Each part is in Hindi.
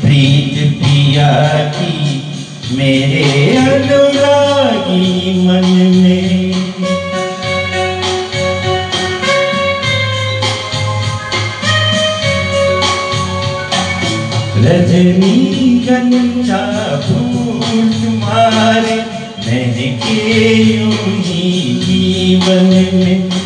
प्रीत पिया की मेरे अनुरागी मन में रजनी गंजा फूल तुम्हारे मैंने के यूँ ही में।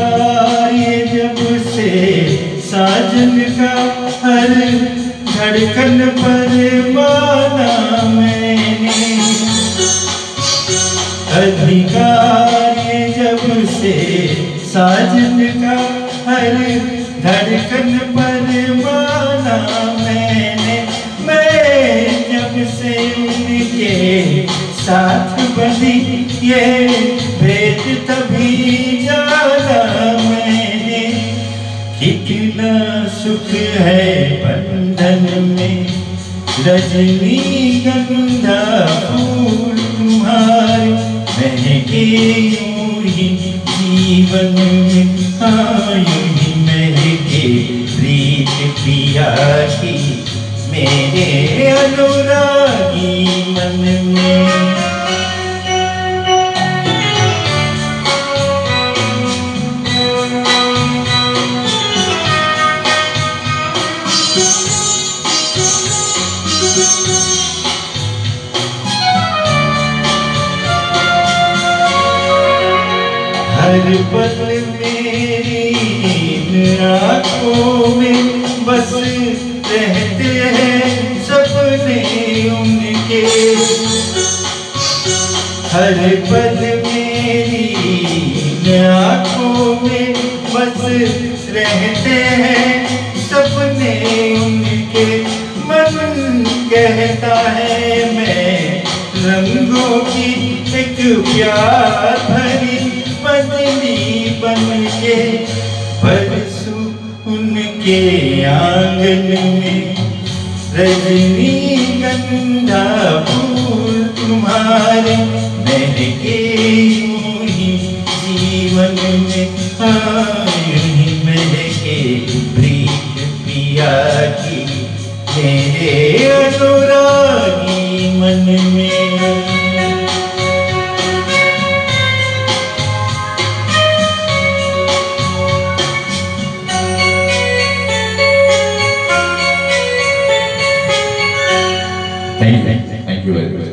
का हर धड़कन पर माना मैंने अधिकार जब से साजन का हर धड़कन पर माना मैंने मैं जब से उनके साथ बंधी ये भेद तभी जाना मैंने कितना सुख है बंधन में। रजनी गंधा फूल तुम्हारे महके ही जीवन में। हाँ ही महके प्रीत पिया की मेरे अनुरागी मन में। हर पल मेरी इन आँखों में बस रहते हैं सपने उनके। हर पल मेरी इन आँखों में बस रहते हैं सपने उनके मन कहता है मैं रंगों की एक प्यार भरी बदली बन के बरसू उनके आँगन में। रजनी गंधा फूल तुम्हारे महके जीवन में ही महके की मेरे अनुरागी मन में Thank you. Thank you very much.